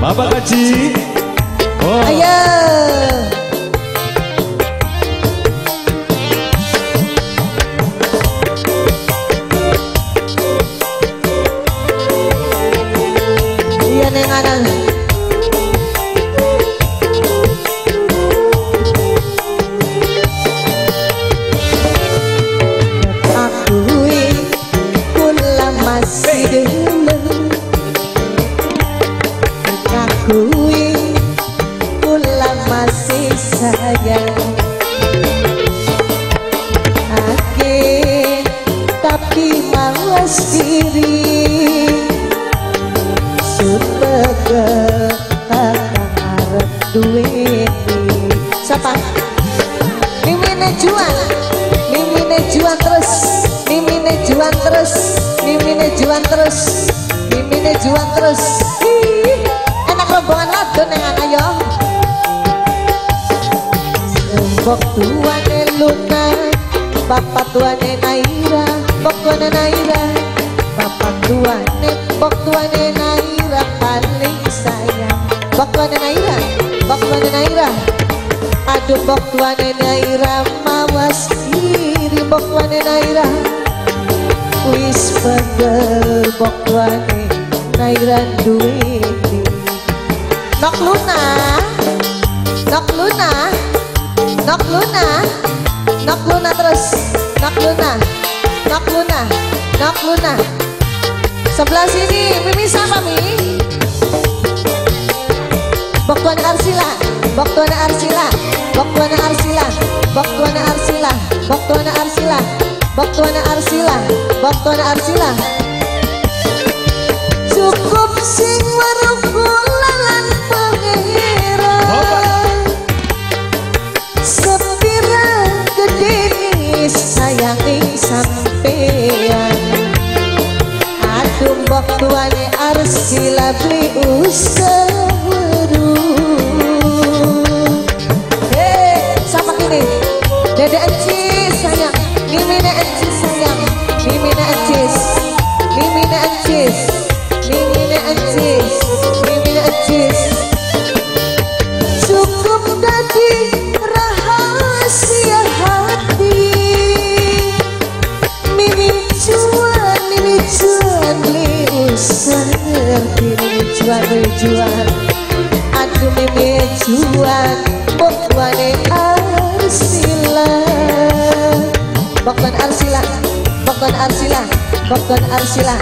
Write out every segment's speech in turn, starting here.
Bapak Kaji. Oh. Ayo. Iya neng anak. Juan terus. Enak rombongan ladon yang anak yo Sembok tuane Luna Bapak tuane Naira Bok tuane Naira. Bapak tuane Bok tuane Naira Paling sayang. Bok tuane Naira Bok tuane Naira. Aduh bok tuane Naira Mawas diri bok tuane Naira. Wis pegel bok tuane Naira duit. Nok Luna. Nok Luna. Nok Luna. Nok Luna terus. Nok Luna. Nok Luna. Nok Luna. Sebelah sini Mimi siapa Mi? Bok tuane Arsila Bok tuane Arsila Bok tuane Arsila Bok Arsila Bok Arsila Bok Arsila Bok tuane Arsila Cukup sing warungkulan jual Pokoknya Arsila. Bokon Arsila Bokon Arsila Bokon Arsila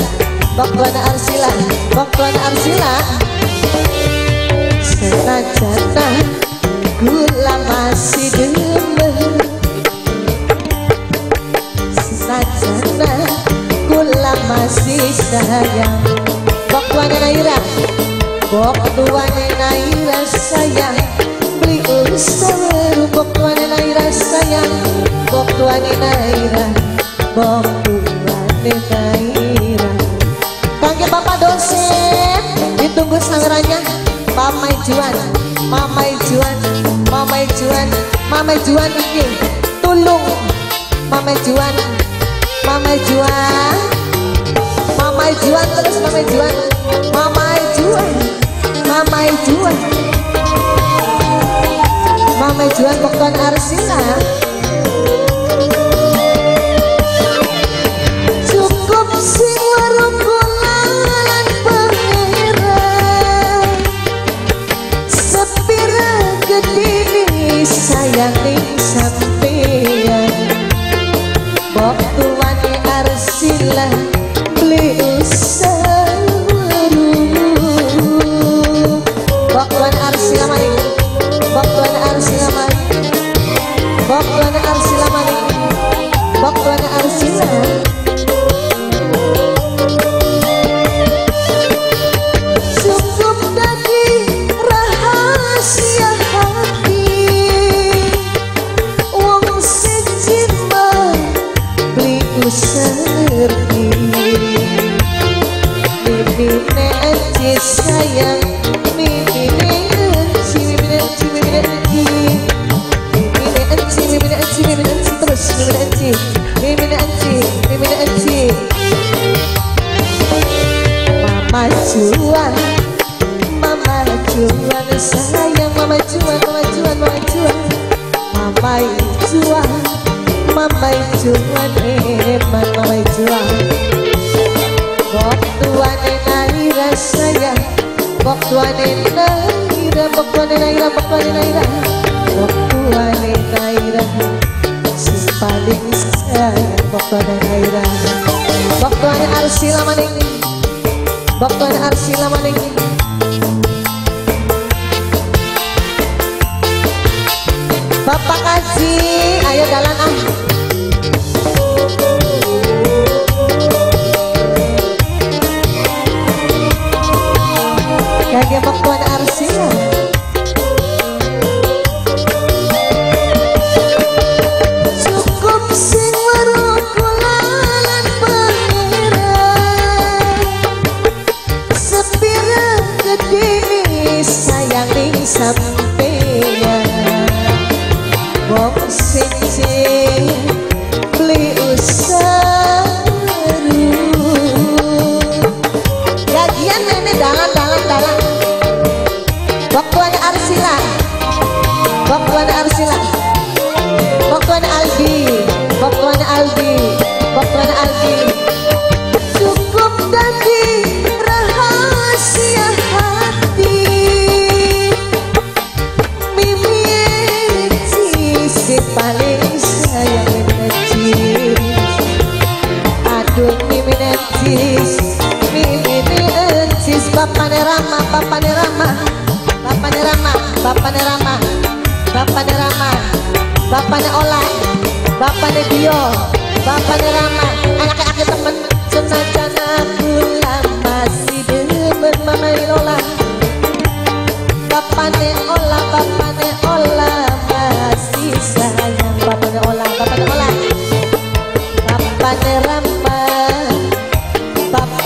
Bokon Arsila Bokon Arsila. Senajan Mama Juan Mama Juan Mama Juan Mama Juan ini Tulung Mama Juan Mama Juan. Mama Juan terus Mama Juan. Mama Juan Mama Juan. Mama Juan Bokton Arsila sampeyan Bok tuane Arsila beli usah Bok tuane Arsila maning Bok tuane Arsila maning Bok Arsila Mama Juan eman Mama Juan. Waktuane naira sayang Waktuane naira Waktuane naira Waktuane naira Waktuane naira Si paling sayang Waktuane naira Waktuane arsila maning Waktuane arsila maning Bapak Kaji, ayo jalan ah Mimi necis Bapaknya Rama Bapaknya Rama Bapaknya Rama Bapaknya Rama Bapaknya Rama Bapaknya Ola Bapaknya Dio Bapaknya Rama Anaknya aku temen Senajan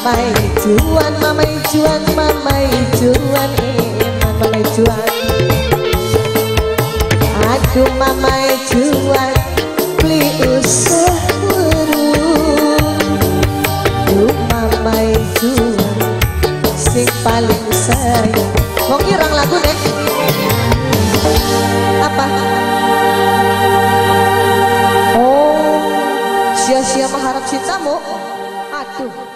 Mamai juan Mamai juan Mamai juan Eman Mamai juan. Aduh Mamai juan Beli usah Duh Mamai juan Sing paling sayang. Mau kirang lagu nek. Apa? Oh Sia-sia mengharap cintamu. Aduh